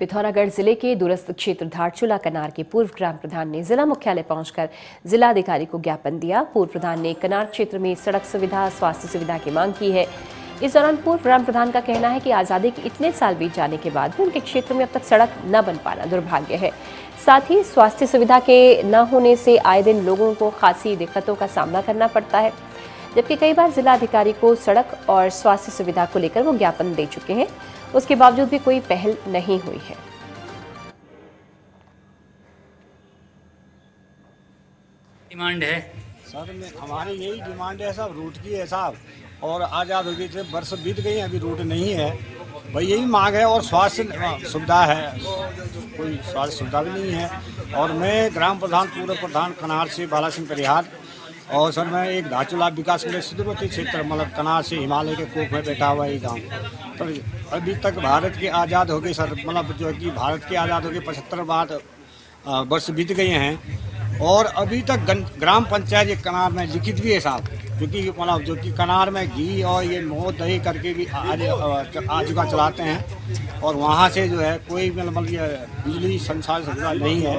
पिथौरागढ़ ज़िले के दूरस्थ क्षेत्र धारचूला कनार के पूर्व ग्राम प्रधान ने जिला मुख्यालय पहुंचकर जिला अधिकारी को ज्ञापन दिया। पूर्व प्रधान ने कनार क्षेत्र में सड़क सुविधा, स्वास्थ्य सुविधा की मांग की है। इस दौरान पूर्व ग्राम प्रधान का कहना है कि आज़ादी के इतने साल बीत जाने के बाद भी उनके क्षेत्र में अब तक सड़क न बन पाना दुर्भाग्य है। साथ ही स्वास्थ्य सुविधा के न होने से आए दिन लोगों को खासी दिक्कतों का सामना करना पड़ता है, जबकि कई बार जिला अधिकारी को सड़क और स्वास्थ्य सुविधा को लेकर वो ज्ञापन दे चुके हैं। उसके बावजूद भी कोई पहल नहीं हुई है। डिमांड है? सर हमारी यही डिमांड है साहब रूट की है साहब। और आज़ाद हो गई थे वर्ष बीत गई अभी रूट नहीं है। भाई यही मांग है और स्वास्थ्य सुविधा है। कोई स्वास्थ्य सुविधा भी नहीं है। और मैं ग्राम प्रधान पूर्व प्रधान कनार से बाला सिंह परिहार और सर मैं एक धाचुला विकास के लिए सुदूरवर्ती क्षेत्र मतलब कनार से हिमालय के कोप में बैठा हुआ ये गाँव। तो अभी तक भारत के आज़ाद हो गए सर मतलब जो कि भारत के आज़ाद हो गए पचहत्तर बाद वर्ष बीत गए हैं। और अभी तक ग्राम पंचायत ये कनार में लिखित भी है साहब क्योंकि मतलब जो कि कनार में घी और ये मोह दही करके भी आज आजीविका चलाते हैं। और वहाँ से जो है कोई मतलब ये बिजली संसार नहीं है।